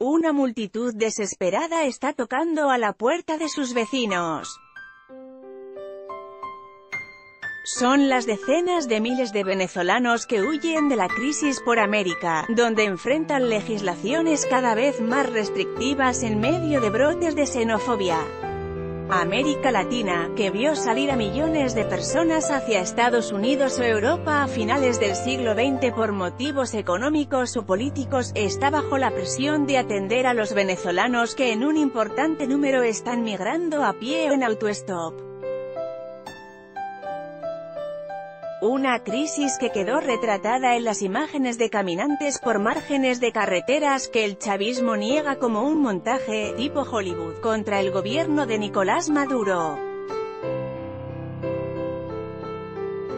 Una multitud desesperada está tocando a la puerta de sus vecinos. Son las decenas de miles de venezolanos que huyen de la crisis por América, donde enfrentan legislaciones cada vez más restrictivas en medio de brotes de xenofobia. América Latina, que vio salir a millones de personas hacia Estados Unidos o Europa a finales del siglo XX por motivos económicos o políticos, está bajo la presión de atender a los venezolanos que en un importante número están migrando a pie o en autostop. Una crisis que quedó retratada en las imágenes de caminantes por márgenes de carreteras que el chavismo niega como un montaje, tipo Hollywood, contra el gobierno de Nicolás Maduro.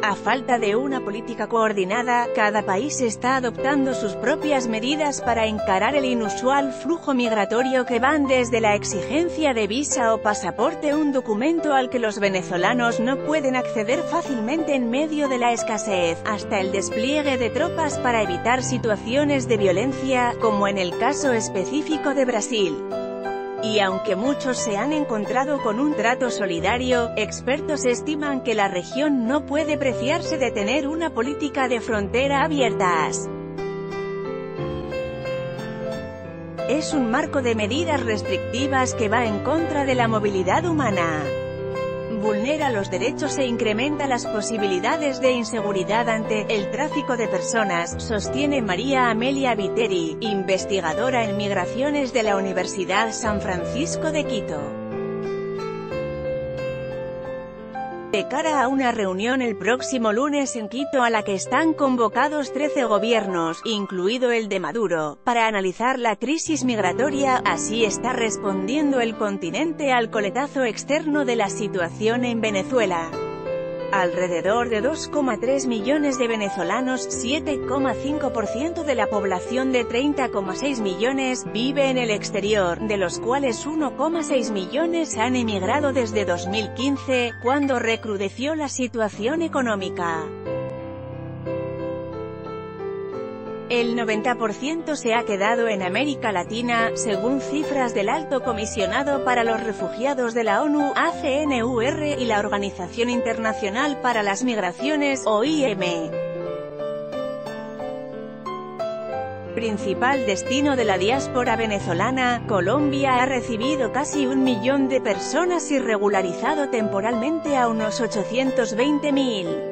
A falta de una política coordinada, cada país está adoptando sus propias medidas para encarar el inusual flujo migratorio que van desde la exigencia de visa o pasaporte un documento al que los venezolanos no pueden acceder fácilmente en medio de la escasez, hasta el despliegue de tropas para evitar situaciones de violencia, como en el caso específico de Brasil. Y aunque muchos se han encontrado con un trato solidario, expertos estiman que la región no puede preciarse de tener una política de frontera abiertas. Es un marco de medidas restrictivas que va en contra de la movilidad humana vulnera los derechos e incrementa las posibilidades de inseguridad ante el tráfico de personas, sostiene María Amelia Viteri, investigadora en migraciones de la Universidad San Francisco de Quito. De cara a una reunión el próximo lunes en Quito a la que están convocados 13 gobiernos, incluido el de Maduro, para analizar la crisis migratoria, así está respondiendo el continente al coletazo externo de la situación en Venezuela. Alrededor de 2,3 millones de venezolanos, 7,5% de la población de 30,6 millones, vive en el exterior, de los cuales 1,6 millones han emigrado desde 2015, cuando recrudeció la situación económica. El 90% se ha quedado en América Latina, según cifras del Alto Comisionado para los Refugiados de la ONU, ACNUR, y la Organización Internacional para las Migraciones, OIM. Principal destino de la diáspora venezolana, Colombia ha recibido casi un millón de personas y regularizado temporalmente a unos 820.000.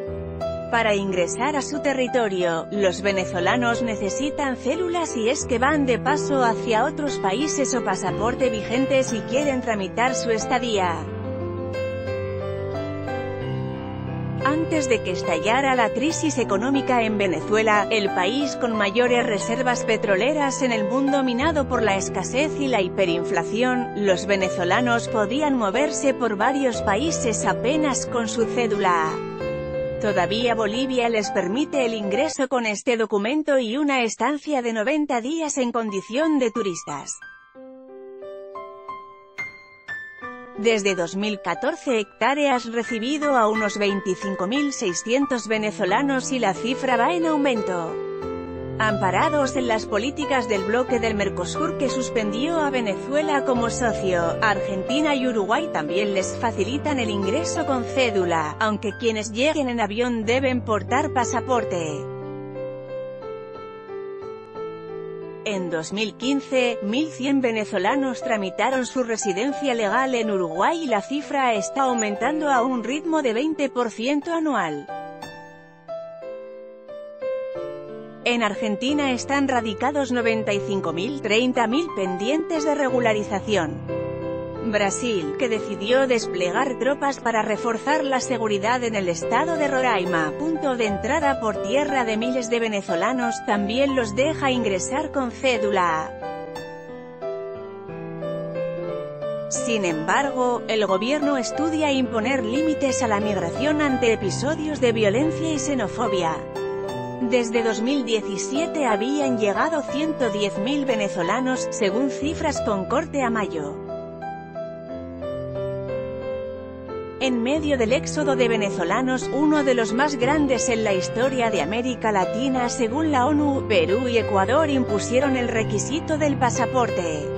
Para ingresar a su territorio, los venezolanos necesitan células y es que van de paso hacia otros países o pasaporte vigente si quieren tramitar su estadía. Antes de que estallara la crisis económica en Venezuela, el país con mayores reservas petroleras en el mundo minado por la escasez y la hiperinflación, los venezolanos podían moverse por varios países apenas con su cédula. Todavía Bolivia les permite el ingreso con este documento y una estancia de 90 días en condición de turistas. Desde 2014 hectáreas recibido a unos 25.600 venezolanos y la cifra va en aumento amparados en las políticas del bloque del Mercosur que suspendió a Venezuela como socio, Argentina y Uruguay también les facilitan el ingreso con cédula, aunque quienes lleguen en avión deben portar pasaporte. En 2015, 1.100 venezolanos tramitaron su residencia legal en Uruguay y la cifra está aumentando a un ritmo de 20% anual. En Argentina están radicados 95.000, 30.000 pendientes de regularización. Brasil, que decidió desplegar tropas para reforzar la seguridad en el estado de Roraima, punto de entrada por tierra de miles de venezolanos, también los deja ingresar con cédula. Sin embargo, el gobierno estudia imponer límites a la migración ante episodios de violencia y xenofobia. Desde 2017 habían llegado 110.000 venezolanos, según cifras con corte a mayo. En medio del éxodo de venezolanos, uno de los más grandes en la historia de América Latina según la ONU, Perú y Ecuador impusieron el requisito del pasaporte.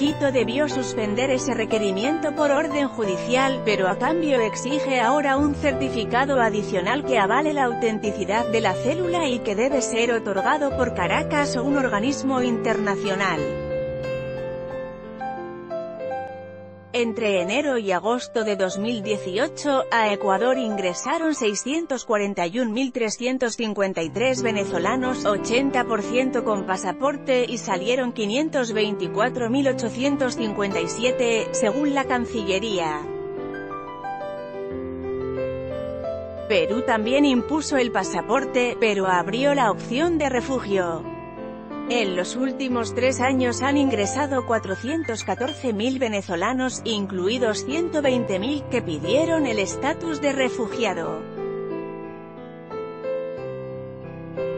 Quito debió suspender ese requerimiento por orden judicial, pero a cambio exige ahora un certificado adicional que avale la autenticidad de la célula y que debe ser otorgado por Caracas o un organismo internacional. Entre enero y agosto de 2018, a Ecuador ingresaron 641.353 venezolanos, 80% con pasaporte, y salieron 524.857, según la Cancillería. Perú también impuso el pasaporte, pero abrió la opción de refugio. En los últimos tres años han ingresado 414.000 venezolanos, incluidos 120.000 que pidieron el estatus de refugiado.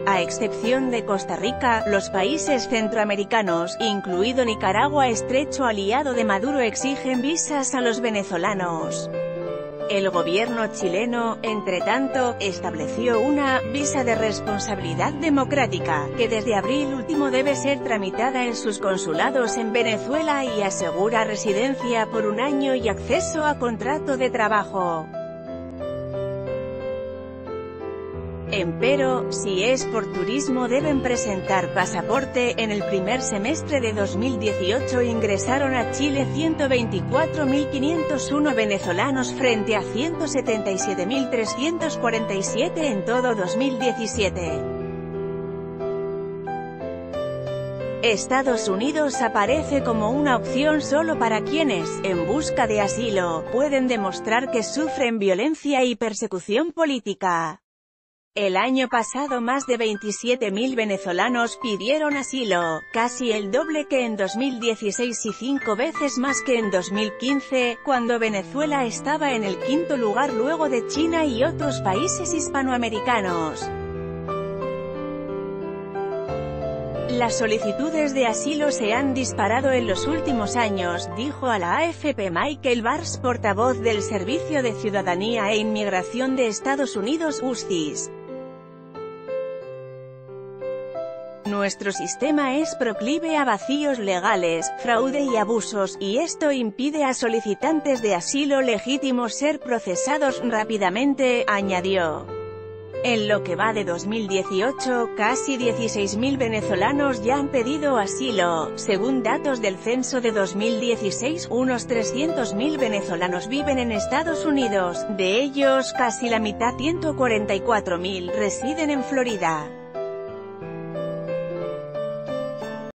A excepción de Costa Rica, los países centroamericanos, incluido Nicaragua estrecho aliado de Maduro exigen visas a los venezolanos. El gobierno chileno, entre tanto, estableció una «visa de responsabilidad democrática», que desde abril último debe ser tramitada en sus consulados en Venezuela y asegura residencia por un año y acceso a contrato de trabajo. Empero, si es por turismo deben presentar pasaporte. En el primer semestre de 2018 ingresaron a Chile 124.501 venezolanos frente a 177.347 en todo 2017. Estados Unidos aparece como una opción solo para quienes, en busca de asilo, pueden demostrar que sufren violencia y persecución política. El año pasado más de 27.000 venezolanos pidieron asilo, casi el doble que en 2016 y cinco veces más que en 2015, cuando Venezuela estaba en el quinto lugar luego de China y otros países hispanoamericanos. Las solicitudes de asilo se han disparado en los últimos años, dijo a la AFP Michael Bars portavoz del Servicio de Ciudadanía e Inmigración de Estados Unidos USCIS. Nuestro sistema es proclive a vacíos legales, fraude y abusos, y esto impide a solicitantes de asilo legítimos ser procesados rápidamente, añadió. En lo que va de 2018, casi 16.000 venezolanos ya han pedido asilo. Según datos del censo de 2016, unos 300.000 venezolanos viven en Estados Unidos, de ellos casi la mitad 144.000 residen en Florida.